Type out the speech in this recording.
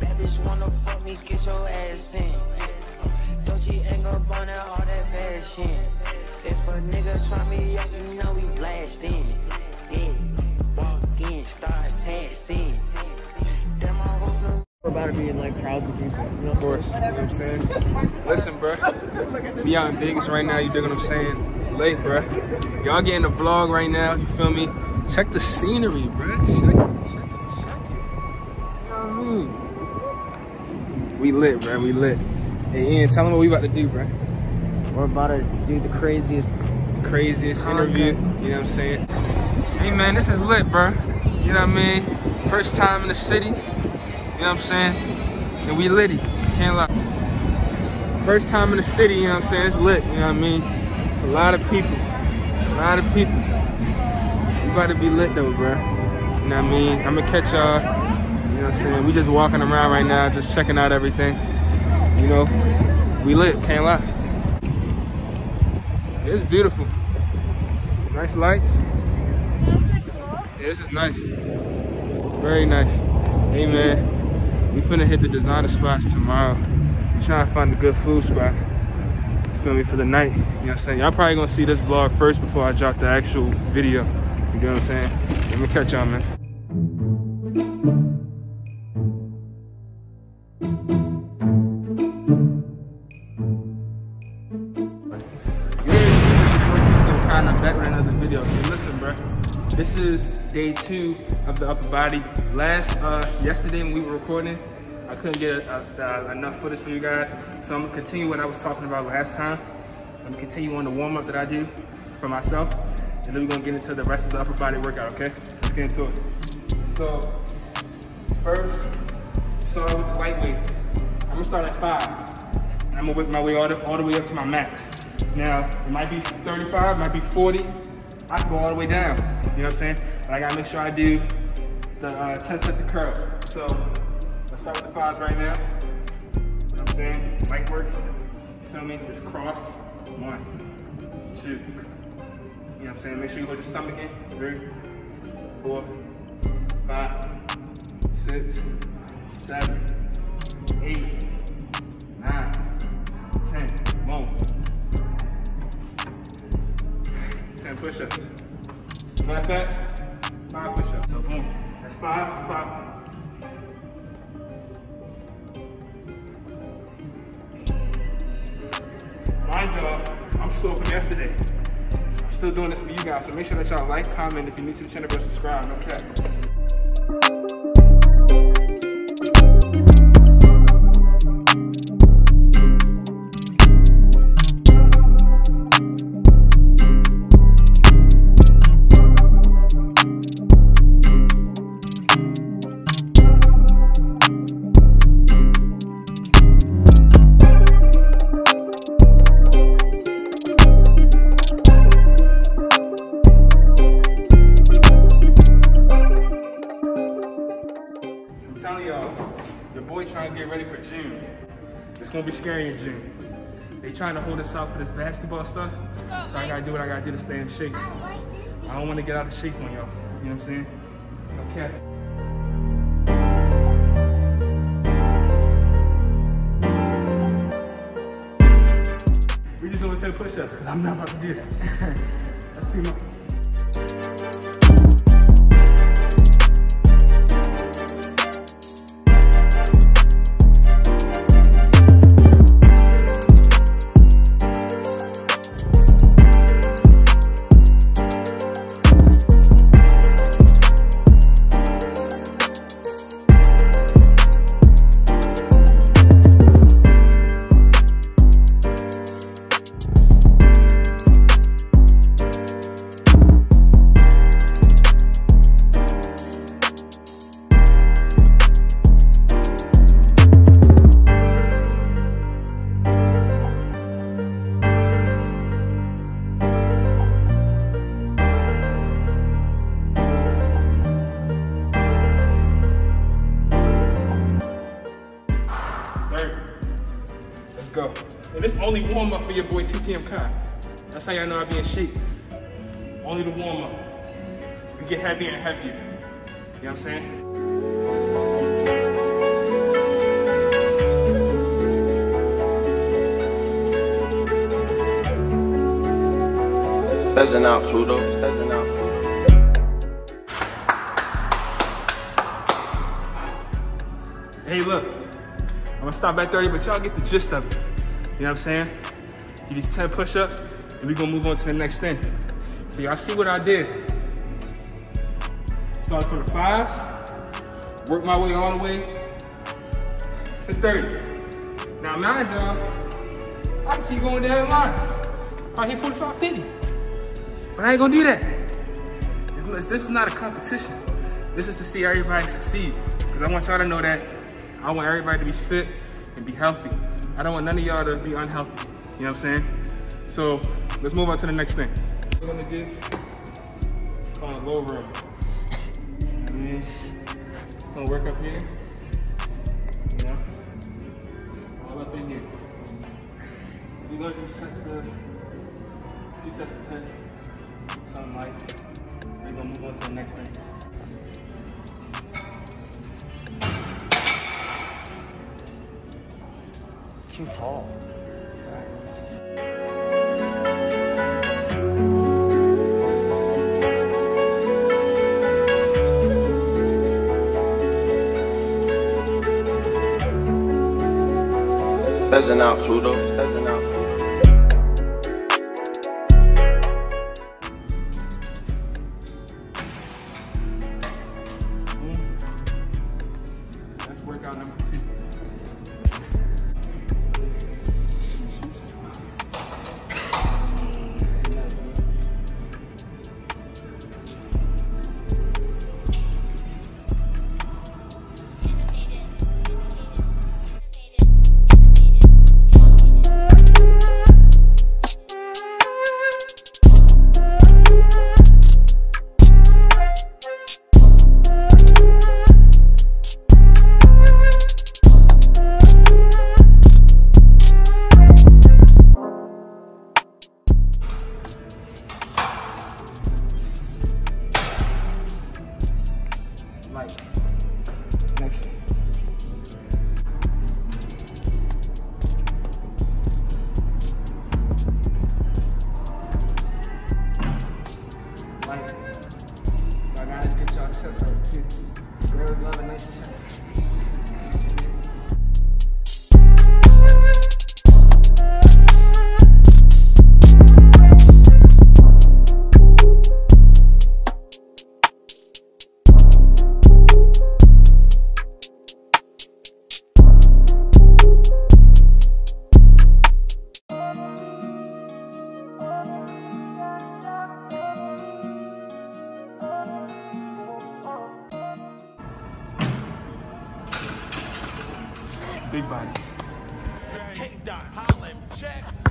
Bad bitch wanna fuck me, get your ass in. Dolce ain't gon' burn out all that fashion. If a nigga try me up, you know we blast in. Yeah, walk in, start taxing. Damn, I hope no We're about to be in like crowds of people. You know? Of course, you know what I'm saying? Listen, bro. We out in Vegas right now, you dig what I'm saying? Late, bro. Y'all getting the vlog right now, you feel me? Check the scenery, bro. Check it, check it, check it. You know what I mean? We lit, bro. We lit. Hey, Ian, tell them what we about to do, bro. We're about to do the craziest. Craziest Content. interview, you know what I'm saying? Hey, man, this is lit, bro. You know what I mean? First time in the city, you know what I'm saying? And we litty, can't lie. First time in the city, you know what I'm saying? It's lit, you know what I mean? It's a lot of people, a lot of people. We about to be lit though, bro. You know what I mean? I'm gonna catch y'all, you know what I'm saying? We just walking around right now, just checking out everything. You know, we lit, can't lie. It's beautiful. Nice lights. Yeah, this is nice. Very nice. Hey man, we finna hit the designer spots tomorrow. We trying to find a good food spot. You feel me for the night. You know what I'm saying? Y'all probably gonna see this vlog first before I drop the actual video. You know what I'm saying? Let me catch y'all, man. This is day two of the upper body. Last uh, yesterday when we were recording, I couldn't get uh uh enough footage for you guys, so I'm gonna continue what I was talking about last time. I'm gonna continue on the warm up that I do for myself, and then we're gonna get into the rest of the upper body workout. Okay? Let's get into it. So first, start with the light weight. I'm gonna start at five. And I'm gonna work my way all the, all the way up to my max. Now, it might be 35, might be 40. I can go all the way down. You know what I'm saying? But I gotta make sure I do the uh, 10 sets of curls. So let's start with the fives right now. You know what I'm saying? Light work. Feel me? Just cross. One, two. You know what I'm saying? Make sure you hold your stomach in. Three, four, five, six, seven, eight, push-ups. Of fact, five push-ups. So boom. That's five, five. Mind y'all, I'm still from yesterday. I'm still doing this for you guys, so make sure that y'all like, comment if you're new to the channel, subscribe, no cap. For June. It's gonna be scary in June. They trying to hold us out for this basketball stuff, so I gotta do what I gotta do to stay in shape. I don't want to get out of shape on y'all. You know what I'm saying? Okay. We just doing 10 push-ups because I'm not about to do that. That's too much. go. And it's only warm up for your boy TTM Kai. That's how y'all know I be in shape. Only the warm up. We get heavier and heavier. You know what I'm saying? Out, Pluto. Peasant out, Hey, look. I'm gonna stop at 30, but y'all get the gist of it. You know what I'm saying? Do these 10 push-ups, and we gonna move on to the next thing. So y'all see what I did. Started from the fives, work my way all the way to 30. Now mind y'all, I keep going down the line. I hit 45, 50. But I ain't gonna do that. This, this is not a competition. This is to see everybody succeed. Because I want y'all to know that I want everybody to be fit and be healthy. I don't want none of y'all to be unhealthy. You know what I'm saying? So let's move on to the next thing. We're gonna do it's called a low row. And then it's gonna work up here. You know? All up in here. We're gonna do sets of two sets of 10. Something like. We're gonna move on to the next thing. Too tall. Spazzing out Pluto. Spazzing out Pluto. That's workout number Big body. K dot holla check.